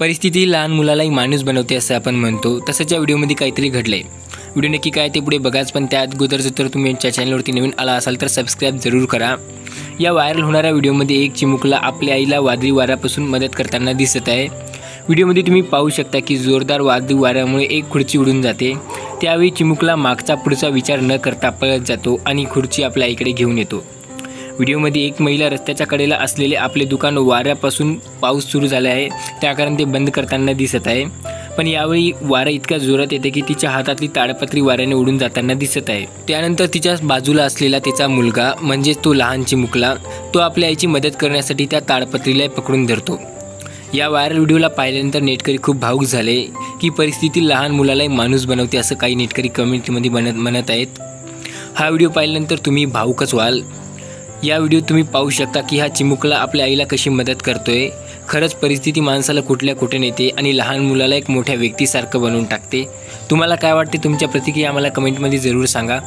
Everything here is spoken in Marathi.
परिस्थिती लहान मुलालाही माणूस बनवते असं आपण म्हणतो. तसंच या व्हिडिओमध्ये काहीतरी घडलं आहे व्हिडिओ नक्की काय ते पुढे बघाच पण त्यात अगोदर जर तुम्ही यांच्या चॅनलवरती नवीन आला असाल तर सबस्क्राईब जरूर करा. या व्हायरल होणाऱ्या व्हिडिओमध्ये एक चिमुकला आपल्या आईला वादळी वाऱ्यापासून मदत करताना दिसत आहे. व्हिडिओमध्ये तुम्ही पाहू शकता की जोरदार वादळी वाऱ्यामुळे एक खुर्ची उडून जाते. त्यावेळी चिमुकला मागचा पुढचा विचार न करता पळत जातो आणि खुर्ची आपल्या आईकडे घेऊन येतो. व्हिडिओमध्ये एक महिला रस्त्याच्या कडेला असलेले आपले दुकान वाऱ्यापासून पाऊस सुरू झाला आहे. त्या कारण ते बंद करताना दिसत आहे. पण यावेळी वारा इतक्या जोरात येते की तिच्या हातातली ताडपत्री वाऱ्याने उडून जाताना दिसत आहे. त्यानंतर तिच्या बाजूला असलेला तिचा मुलगा म्हणजेच तो लहान चिमुकला तो आपल्या आईची मदत करण्यासाठी त्या ताडपत्रीला पकडून धरतो. या व्हायरल व्हिडिओला पाहिल्यानंतर नेटकरी खूप भावूक झाले की परिस्थिती लहान मुलालाही माणूस बनवते असं काही नेटकरी कमेंटमध्ये बनत म्हणत आहेत. हा व्हिडिओ पाहिल्यानंतर तुम्ही भावूकच व्हाल. या व्हिडिओत तुम्ही पाहू शकता की हा चिमुकला आपल्या आईला कशी मदत करतोय. खरंच परिस्थिती माणसाला कुठल्या कुठे नेते आणि लहान मुलाला एक मोठ्या व्यक्तीसारखं बनवून टाकते. तुम्हाला काय वाटते? तुमच्या प्रतिक्रिया आम्हाला कमेंटमध्ये जरूर सांगा.